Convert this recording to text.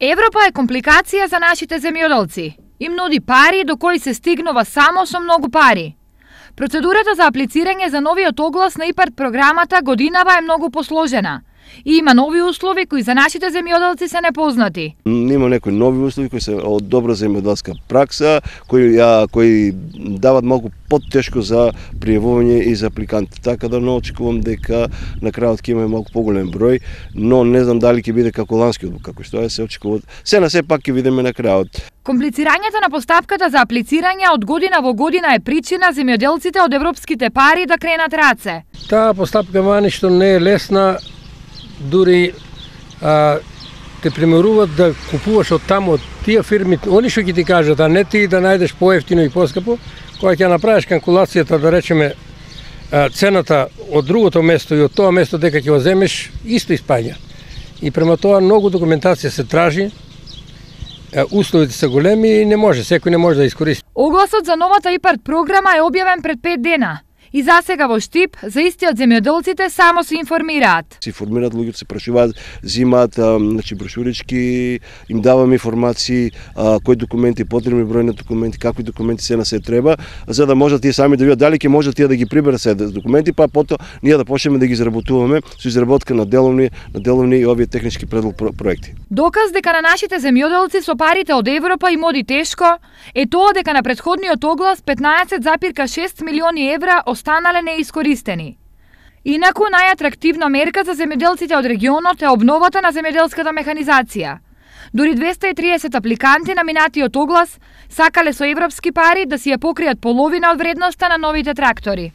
Европа е компликација за нашите земјоделци. Им нуди пари до кои се стигнува само со многу пари. Процедурата за аплицирање за новиот оглас на ИПАРТ програмата годинава е многу посложена – и има нови услови кои за нашите земјоделци се непознати. Има некои нови услови кои се од добра земјоделска пракса, кои ја, кои дават малку поттешко за пријавување и за апликанти. Така да не очекувам дека на крајот ќе имаме малку поголем број, но не знам дали ќе биде како ланскиот, како што е се очекува. Се на се пак ќе видиме на крајот. Комплицирањето на постапката за аплицирање од година во година е причина земјоделците од европските пари да кренат раце. Таа постапка ништо не е лесна, дури а, те примеруваат да купуваш од таму од тие фирми, они што ќе ти кажат, а не ти да најдеш поевтино и поскапо, кога ќе направиш калкулацијата да речеме цената од другото место и од тоа место дека ќе го земеш, исто испаѓа. И према тоа многу документација се тражи, условите се големи и не може, секој не може да искористи. Огласот за новата ИПАРТ програма е објавен пред 5 дена. И за сега во Штип, за истиот земјоделците само се информираат. Се информираат луѓето, се прашуваат, зимаат значи брошурички, им даваме информации а, кои документи потребни, број на документи, какви документи се на се треба, за да можат тие сами да видат дали ќе можат тие да ги приберат се документи, па потоа ние да почнеме да ги изработуваме со изработка на деловни, на деловни и овие технички предлог проекти. Доказ дека на нашите земјоделци со парите од Европа им оди тешко е тоа дека на предходниот оглас 15,6 милиони евра останале неискористени. Инаку, најатрактивна мерка за земеделците од регионот е обновата на земеделската механизација. Дури 230 апликанти на минатиот оглас сакале со европски пари да си ја покријат половина од вредноста на новите трактори.